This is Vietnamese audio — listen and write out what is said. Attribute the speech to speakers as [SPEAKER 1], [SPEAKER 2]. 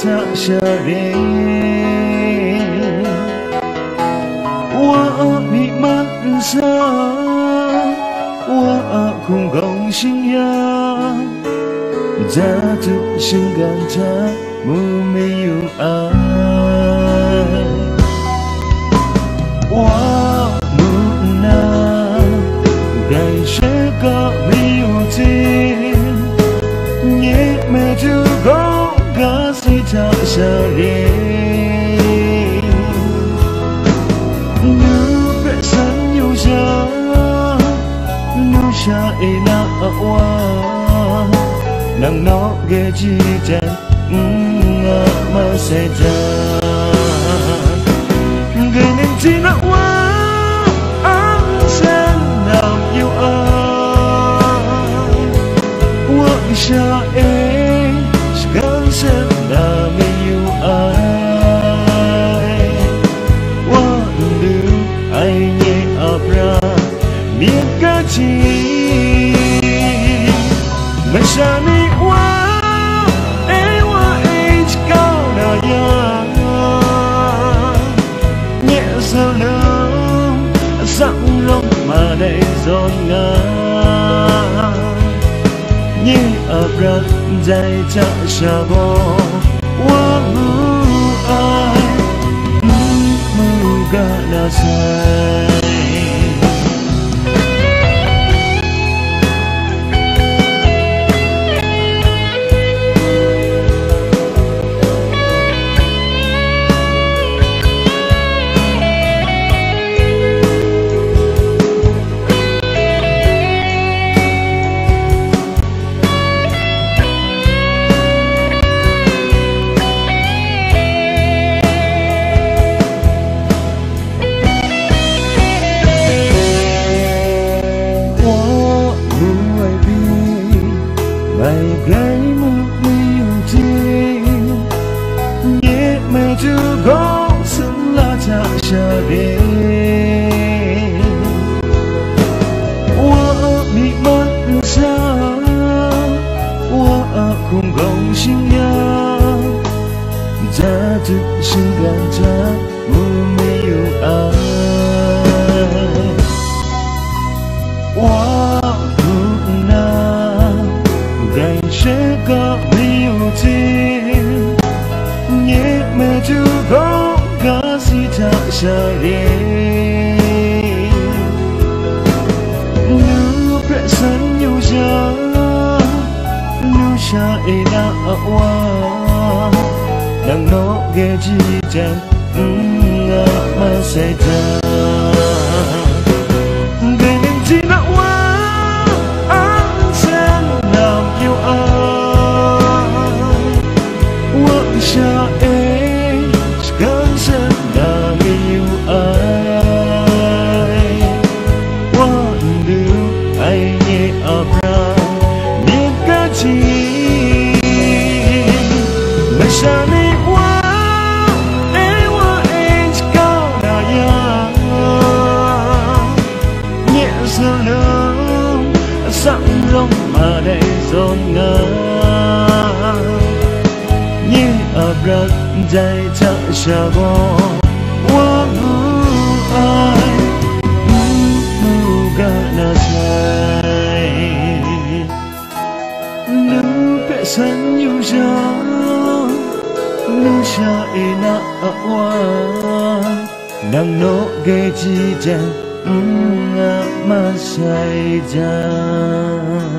[SPEAKER 1] sum la đến. sha re wa sa wa không ya za tu xin gan cha ရှာအေလာအဝါနောင်နောက်ကြည့်တဲ့ငါမစကြ rồi ngã. Như ở rắc dài cha sa bo xa trở về Ua bị mất đường xa Ua cùng gồng sinh nhớ. Giá thực sự đàn giá, Mưa mê yêu ai Ua hụt na Gành sẽ có miêu thiên Nhẹ mẹ chưa gọi trở về Nữ present nhu giờ Nữ cha ấy đã ở qua, Đang nó ghé chi chẳng Nga mà xảy ra Show. Rất dài chợ xa bò. Qua ngu ai ngu ga na sai nu pe san yu ja nu sha e na a wa nang no ge chi jan nga ma sai jan